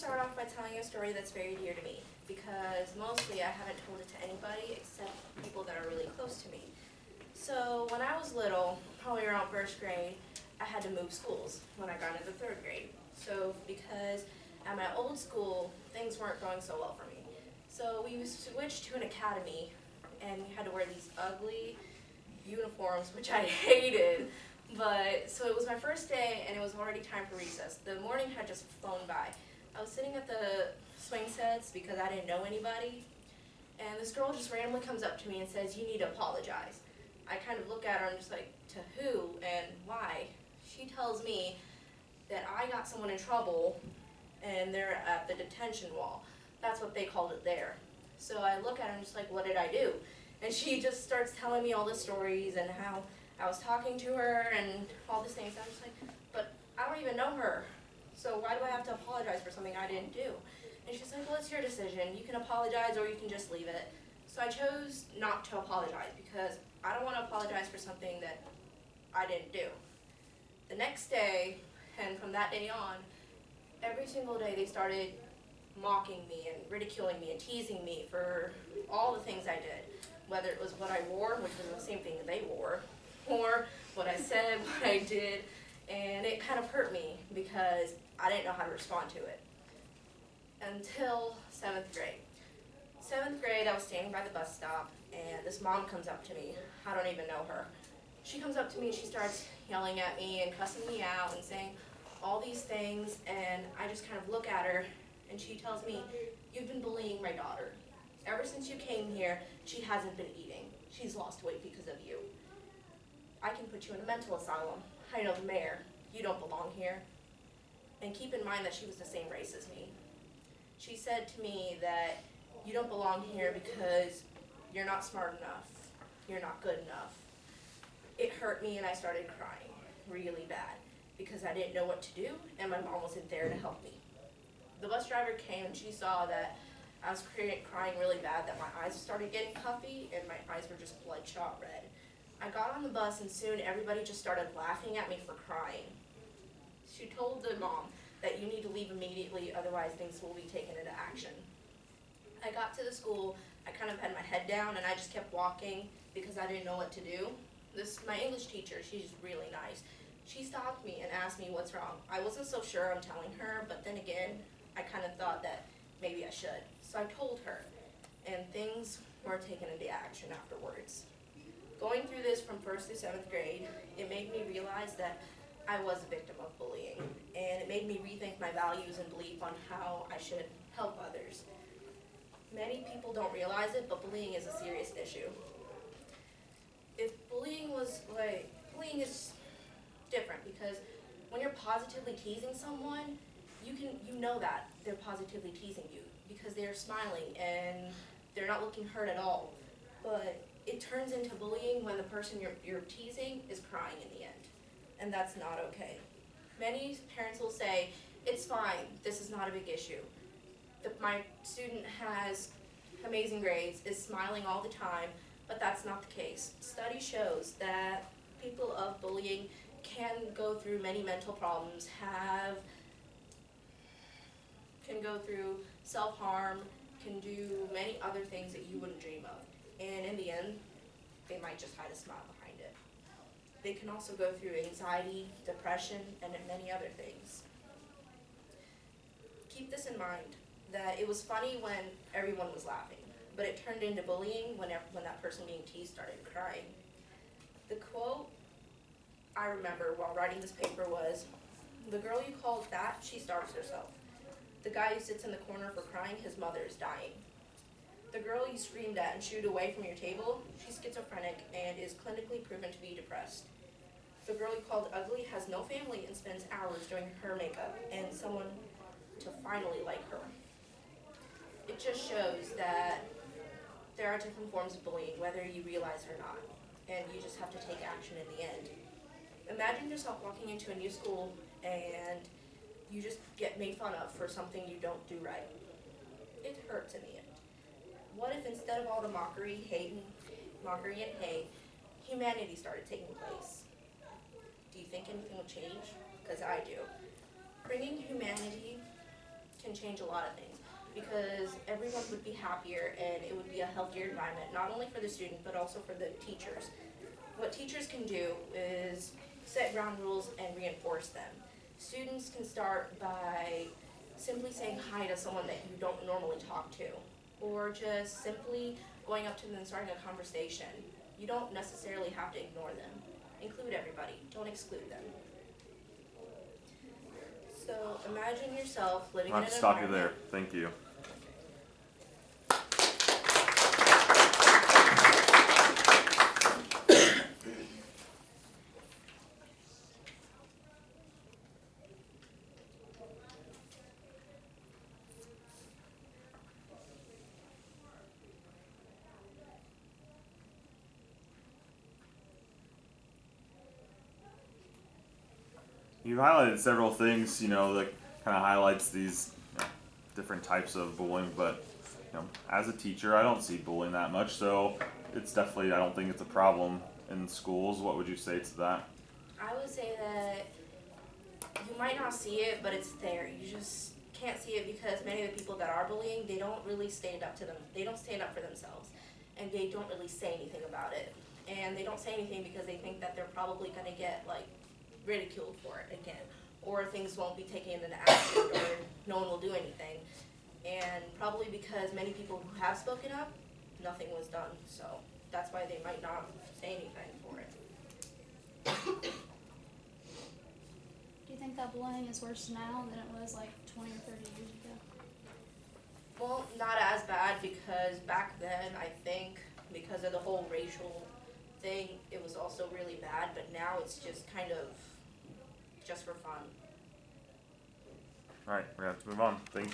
start off by telling a story that's very dear to me because mostly I haven't told it to anybody except people that are really close to me. So when I was little, probably around first grade, I had to move schools when I got into third grade. So because at my old school, things weren't going so well for me. So we switched to an academy and we had to wear these ugly uniforms, which I hated. But so it was my first day, and it was already time for recess. The morning had just flown by. I was sitting at the swing sets because I didn't know anybody, and this girl just randomly comes up to me and says, "You need to apologize." I kind of look at her and I'm just like, "To who and why?" She tells me that I got someone in trouble, and they're at the detention wall. That's what they called it there. So I look at her and just like, "What did I do?" And she just starts telling me all the stories and how I was talking to her and all these things. I'm just like, but I don't even know her. So why do I have to apologize for something I didn't do? And she's like, well, it's your decision. You can apologize or you can just leave it. So I chose not to apologize because I don't want to apologize for something that I didn't do. The next day, and from that day on, every single day they started mocking me and ridiculing me and teasing me for all the things I did. Whether it was what I wore, which was the same thing that they wore, or what I said, what I did, and it kind of hurt me because I didn't know how to respond to it. Until seventh grade. Seventh grade, I was standing by the bus stop, and this mom comes up to me. I don't even know her. She comes up to me and she starts yelling at me and cussing me out and saying all these things, and I just kind of look at her, and she tells me, You've been bullying my daughter. Ever since you came here, she hasn't been eating. She's lost weight because of you. I can put you in a mental asylum. I know the mayor. You don't belong here. And keep in mind that she was the same race as me. She said to me that you don't belong here because you're not smart enough. You're not good enough. It hurt me and I started crying really bad because I didn't know what to do and my mom wasn't there to help me. The bus driver came and she saw that I was crying really bad, that my eyes started getting puffy and my eyes were just bloodshot red. I got on the bus and soon everybody just started laughing at me for crying. She told the mom that you need to leave immediately, otherwise things will be taken into action. I got to the school, I kind of had my head down and I just kept walking because I didn't know what to do. This my English teacher, she's really nice. She stopped me and asked me what's wrong. I wasn't so sure I'm telling her, but then again, I kind of thought that maybe I should. So I told her, and things were taken into action afterwards. Going through this from first to seventh grade, it made me realize that I was a victim of bullying, and it made me rethink my values and belief on how I should help others. Many people don't realize it, but bullying is a serious issue. If bullying was like, bullying is different because when you're positively teasing someone, you can you know that they're positively teasing you because they're smiling and they're not looking hurt at all. But it turns into bullying when the person you're, you're teasing is crying in the end. And that's not okay. Many parents will say, it's fine, this is not a big issue. The, my student has amazing grades, is smiling all the time, but that's not the case. Study shows that people of bullying can go through many mental problems, have, can go through self-harm, can do many other things that you wouldn't dream of. And in the end, they might just hide a smile. They can also go through anxiety, depression, and many other things. Keep this in mind, that it was funny when everyone was laughing, but it turned into bullying when, when that person being teased started crying. The quote I remember while writing this paper was, the girl you called fat, she starves herself. The guy who sits in the corner for crying, his mother is dying. The girl you screamed at and shooed away from your table, she's schizophrenic and is clinically proven to be depressed. The girl you called ugly has no family and spends hours doing her makeup and someone to finally like her. It just shows that there are different forms of bullying, whether you realize it or not, and you just have to take action in the end. Imagine yourself walking into a new school and you just get made fun of for something you don't do right. It hurts in the end. What if instead of all the mockery, hate, and mockery and hate, humanity started taking place? Do you think anything will change? Because I do. Bringing humanity can can change a lot of things because everyone would be happier and it would be a healthier environment, not only for the student but also for the teachers. What teachers can do is set ground rules and reinforce them. Students can start by simply saying hi to someone that you don't normally talk to, or just simply going up to them and starting a conversation. You don't necessarily have to ignore them. Include everybody, don't exclude them. So imagine yourself living I in have to stop you there. Thank you. You highlighted several things, you know, that kind of highlights these you know, different types of bullying. But you know, as a teacher, I don't see bullying that much, so it's definitely I don't think it's a problem in schools. What would you say to that? I would say that you might not see it, but it's there. You just can't see it because many of the people that are bullying, they don't really stand up to them. They don't stand up for themselves, and they don't really say anything about it. And they don't say anything because they think that they're probably gonna get like ridiculed for it again, or things won't be taken into action, or no one will do anything. And probably because many people who have spoken up, nothing was done. So that's why they might not say anything for it. Do you think that bullying is worse now than it was like 20 or 30 years ago? Well, not as bad because back then I think because of the whole racial thing, it was also really bad. But now it's just kind of just for fun. All right, we're gonna have to move on. Thank